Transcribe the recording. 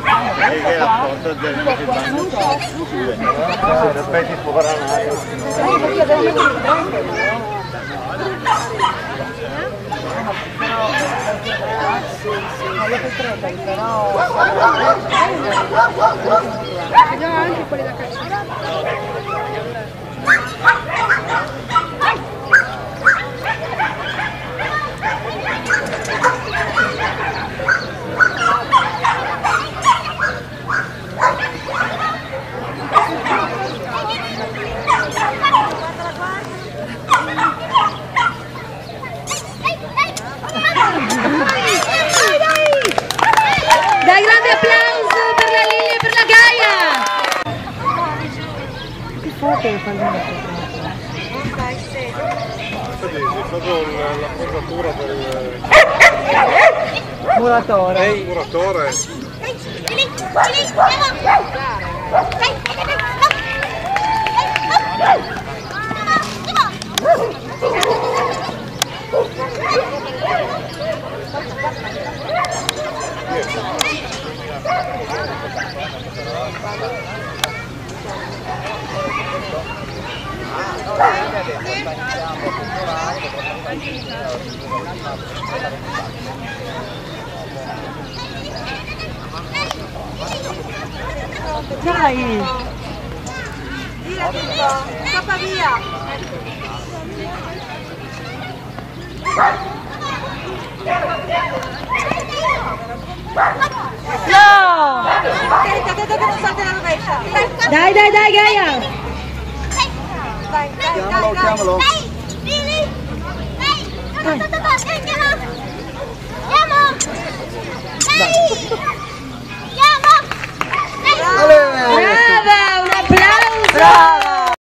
Peguei a foto dele para rimar. Depois de fora nada. Andiamo avanti fuori da casa. lo bene, proprio la curatura del muratore? Ehi, muratore! Yes. Via tutto, scappa via! No! Carica, vedo che non salta la rovescia! Dai, dai, dai, Gaia! Dai, dai, dai, dai! 等等等等